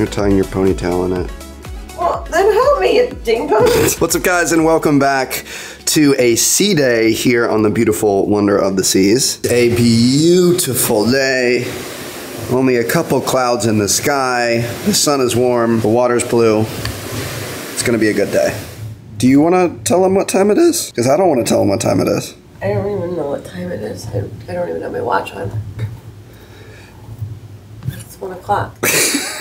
You're tying your ponytail in it. Well, then help me, you dingbat. What's up, guys, and welcome back to a sea day here on the beautiful wonder of the seas. A beautiful day. Only a couple clouds in the sky. The sun is warm. The water's blue. It's gonna be a good day. Do you want to tell them what time it is? Because I don't want to tell them what time it is. I don't even know what time it is. I, I don't even have my watch on. It's one o'clock.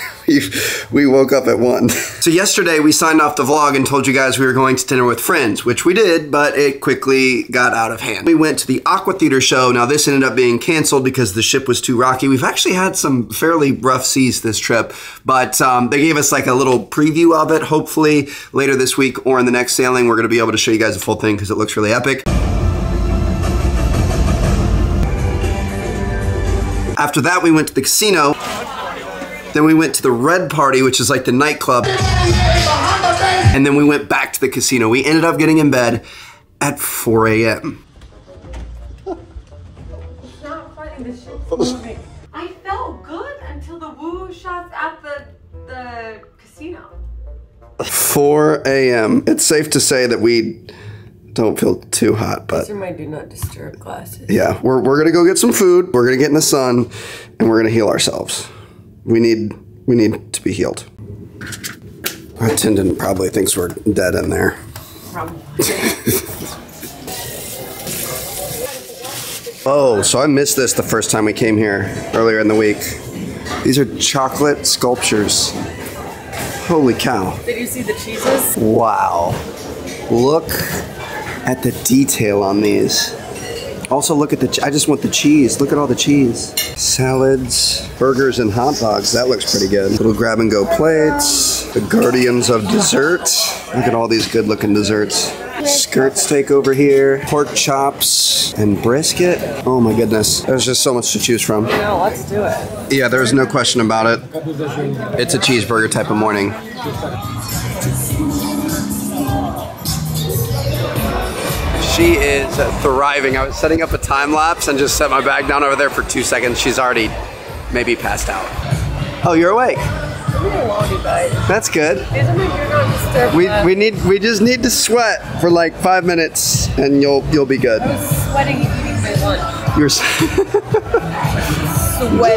we woke up at one. So yesterday we signed off the vlog and told you guys we were going to dinner with friends, which we did, but it quickly got out of hand. We went to the Aqua Theater show. Now this ended up being canceled because the ship was too rocky. We've actually had some fairly rough seas this trip, but um, they gave us like a little preview of it. Hopefully later this week or in the next sailing, we're gonna be able to show you guys the full thing because it looks really epic. After that, we went to the casino. Then we went to the Red Party, which is like the nightclub. And then we went back to the casino. We ended up getting in bed at 4 a.m. not funny. The ship's moving. I felt good until the woo shots at the the casino. 4 a.m. It's safe to say that we don't feel too hot, but These are my do not disturb glasses. yeah, we're, we're gonna go get some food. We're gonna get in the sun, and we're gonna heal ourselves. We need we need to be healed. Our attendant probably thinks we're dead in there. Probably. Oh, so I missed this the first time we came here earlier in the week. These are chocolate sculptures. Holy cow. Did you see the cheeses? Wow. Look at the detail on these. Also, look at the. I just want the cheese. Look at all the cheese. Salads, burgers, and hot dogs. That looks pretty good. Little grab and go plates. The guardians of dessert. Look at all these good looking desserts. Skirt steak over here. Pork chops and brisket. Oh my goodness. There's just so much to choose from. No, let's do it. Yeah, there's no question about it. It's a cheeseburger type of morning. She is thriving. I was setting up a time lapse and just set my bag down over there for two seconds. She's already maybe passed out. Oh, you're awake. Leave me alone, you guys. That's good. These are my do not disturb We, we need we just need to sweat for like five minutes and you'll you'll be good. sweating eating my lunch. You're Sweating.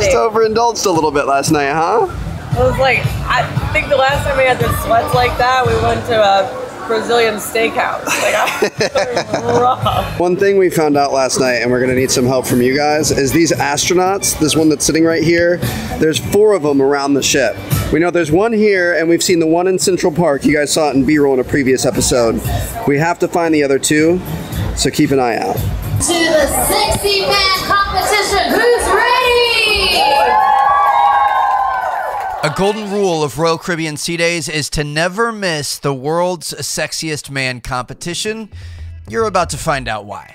just overindulged a little bit last night, huh? I was like, I think the last time I had the sweats like that, we went to a Brazilian steakhouse. Like, I, it was rough. One thing we found out last night, and we're gonna need some help from you guys, is these astronauts, this one that's sitting right here, there's four of them around the ship. We know there's one here, and we've seen the one in Central Park. You guys saw it in B roll in a previous episode. We have to find the other two, so keep an eye out. to the 60 man competition. Who's ready? A golden rule of Royal Caribbean Sea Days is to never miss the world's sexiest man competition. You're about to find out why.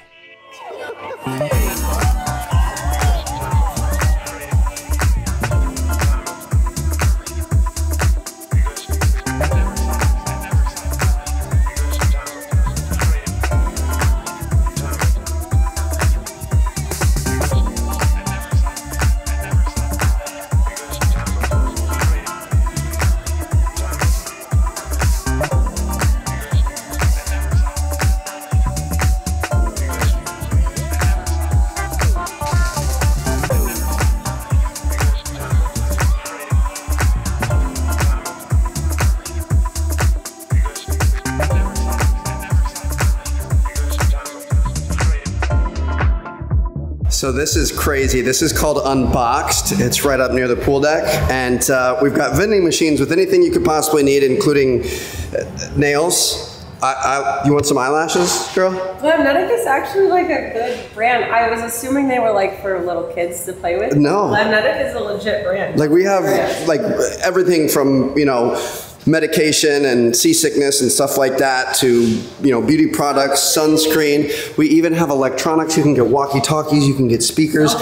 So this is crazy. This is called Unboxed. It's right up near the pool deck, and uh, we've got vending machines with anything you could possibly need, including uh, nails. I, I, you want some eyelashes, girl? Glamnetic is actually like a good brand. I was assuming they were like for little kids to play with. No. none Glamnetic is a legit brand. Like we have like everything from you know medication and seasickness and stuff like that to you know beauty products, sunscreen. We even have electronics. You can get walkie-talkies. You can get speakers.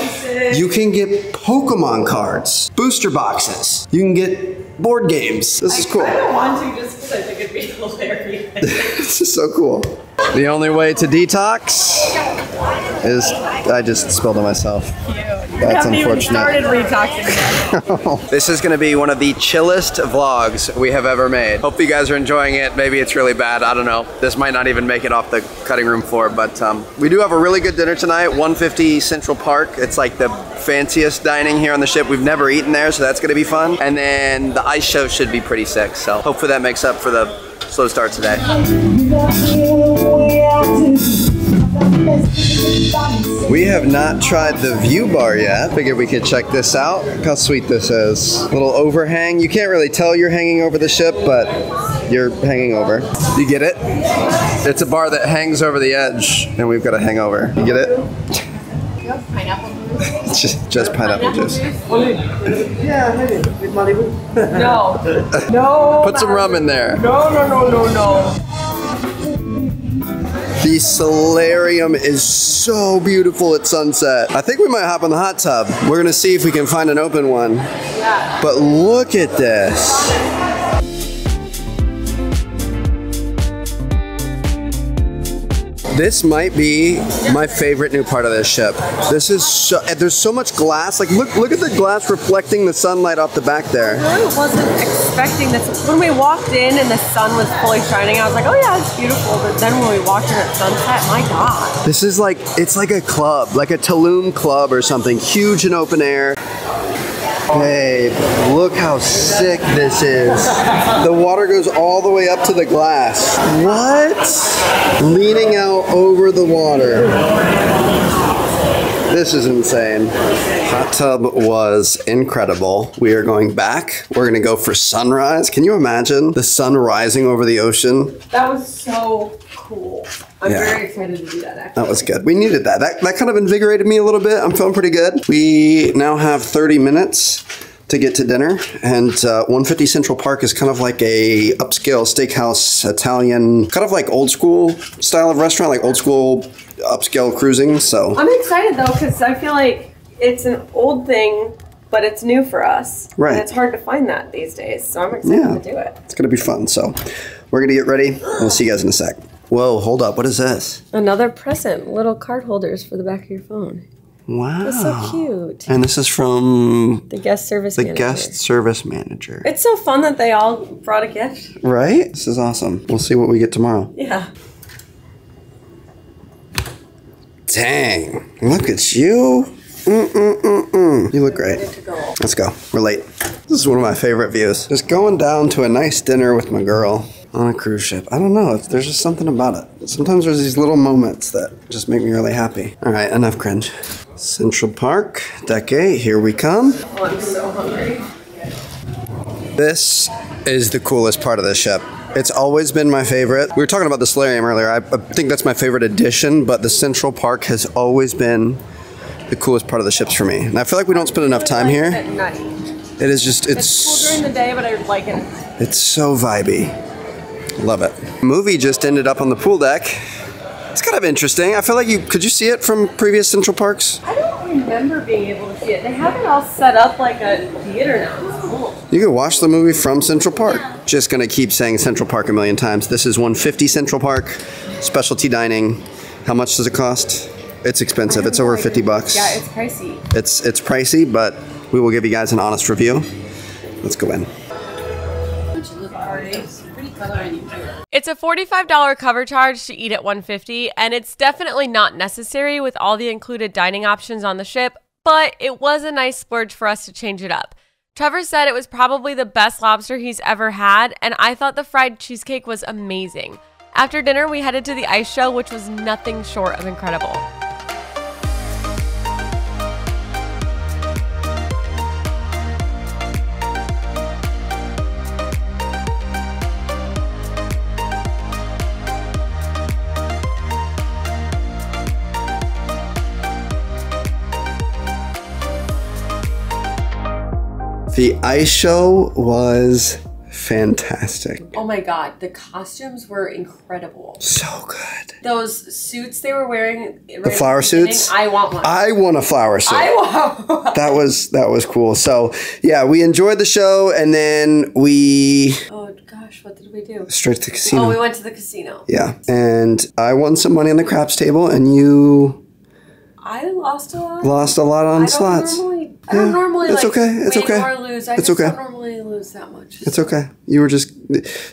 You can get Pokemon cards, booster boxes. You can get board games. This is cool. I don't want to just because I think it'd be hilarious. This is so cool. The only way to detox is I just spilled it myself. That's haven't even unfortunate. started retoxing yet. This is going to be one of the chillest vlogs we have ever made. Hope you guys are enjoying it. Maybe it's really bad. I don't know. This might not even make it off the cutting room floor, but um, we do have a really good dinner tonight. 150 Central Park. It's like the fanciest dining here on the ship. We've never eaten there, so that's going to be fun. And then the ice show should be pretty sick. So hopefully that makes up for the slow start today. We have not tried the view bar yet. Figured we could check this out. Look how sweet this is. Little overhang. You can't really tell you're hanging over the ship, but you're hanging over. You get it? It's a bar that hangs over the edge, and we've got to hang over. You get it? It's just, just pineapple juice. Yeah, with Malibu. no. No. Put some rum in there. No, no, no, no, no. The solarium is so beautiful at sunset. I think we might hop in the hot tub. We're gonna see if we can find an open one. But look at this. This might be my favorite new part of this ship. This is so, eh, there's so much glass. Like look look at the glass reflecting the sunlight off the back there. I really wasn't expecting this. When we walked in and the sun was fully shining, I was like, oh yeah, it's beautiful. But then when we walked in at sunset, my God. This is like it's like a club, like a Tulum club or something, huge and open air. Babe, look how sick this is. The water goes all the way up to the glass. What? Leaning out over the water. This is insane. Hot tub was incredible. We are going back. We're gonna go for sunrise. Can you imagine the sun rising over the ocean? That was so cool. I'm Yeah. very excited to do that actually. That was good. We needed that. That that kind of invigorated me a little bit. I'm feeling pretty good. We now have 30 minutes to get to dinner, and uh, 150 Central Park is kind of like a upscale steakhouse, Italian, kind of like old school style of restaurant, like old school upscale cruising. So I'm excited though because I feel like it's an old thing, but it's new for us. Right. And it's hard to find that these days. So I'm excited Yeah. to do it. it's gonna be fun. So we're gonna get ready. and We'll see you guys in a sec. Whoa, hold up. What is this? Another present, little card holders for the back of your phone. Wow. That's so cute. And this is from The guest service the manager. guest service manager. It's so fun that they all brought a gift. Right? This is awesome. We'll see what we get tomorrow. Yeah. Dang. Look at you. Mm-mm-mm-mm. You look great. Let's go. We're late. This is one of my favorite views. Just going down to a nice dinner with my girl on a cruise ship. I don't know. It's, there's just something about it. Sometimes there's these little moments that just make me really happy. All right, enough cringe. Central Park, deck eight. Here we come. Oh, I'm so hungry. This is the coolest part of the ship. It's always been my favorite. We were talking about the solarium earlier. I, I think that's my favorite addition, but the Central Park has always been the coolest part of the ships for me. And I feel like we don't spend enough time At here. night. It is just It's it's cool during the day, but I like it. it's so vibey. Love it. Movie just ended up on the pool deck. It's kind of interesting. I feel like you could you see it from previous Central Parks? I don't remember being able to see it. They have it all set up like a theater now. It's cool. You can watch the movie from Central Park. Just gonna keep saying Central Park a million times. This is 150 Central Park, specialty dining. How much does it cost? It's expensive. It's over 50 bucks. Yeah, it's pricey. It's it's pricey, but we will give you guys an honest review. Let's go in. It's a $45 cover charge to eat at 150 and it's definitely not necessary with all the included dining options on the ship, but it was a nice splurge for us to change it up. Trevor said it was probably the best lobster he's ever had, and I thought the fried cheesecake was amazing. After dinner, we headed to the ice show, which was nothing short of incredible. The ice show was fantastic. Oh my god, the costumes were incredible. So good. Those suits they were wearing. The flower suits? I want one. I want a flower suit. I want one. that was that was cool. So yeah, we enjoyed the show, and then we Oh gosh, what did we do? straight to the casino. Oh, we went to the casino. yeah, and I won some money on the craps table, and you I lost a lot. Lost a lot on slots. I don't Yeah, normally it's like okay, it's okay. or lose. I It's okay. don't normally lose that much. It's okay. You were just.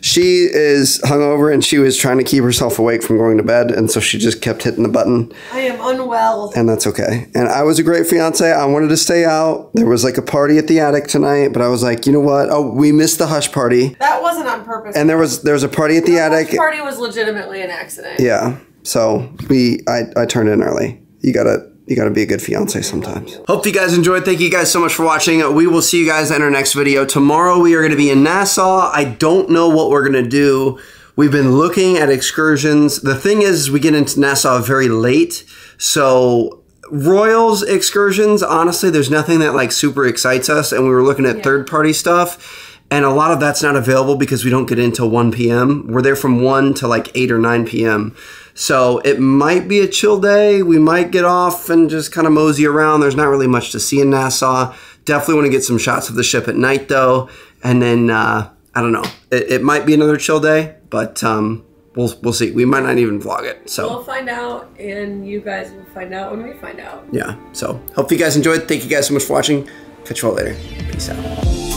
She is hungover and she was trying to keep herself awake from going to bed, and so she just kept hitting the button, I am unwell. and that's okay. And I was a great fiance. I wanted to stay out. There was like a party at the attic tonight, but I was like, you know what? Oh, we missed the hush party, That wasn't on purpose. and there was there was a party at the the attic. party was legitimately an accident. Yeah. So we I, I turned in early. You gotta you gotta be a good fiance sometimes. Hope you guys enjoyed. Thank you guys so much for watching. We will see you guys in our next video. Tomorrow we are gonna be in Nassau. I don't know what we're gonna do. We've been looking at excursions. The thing is we get into Nassau very late. So Royals excursions, honestly, there's nothing that like super excites us. And we were looking at third party stuff. And a lot of that's not available because we don't get in till 1 p.m. We're there from 1 to like 8 or 9 p.m. So it might be a chill day. We might get off and just kind of mosey around. There's not really much to see in Nassau. Definitely want to get some shots of the ship at night though. And then, uh, I don't know. It, it might be another chill day, but um, we'll, we'll see. We might not even vlog it. So. We'll find out, and you guys will find out when we find out. yeah. So hope you guys enjoyed. Thank you guys so much for watching. Catch you all later. Peace out.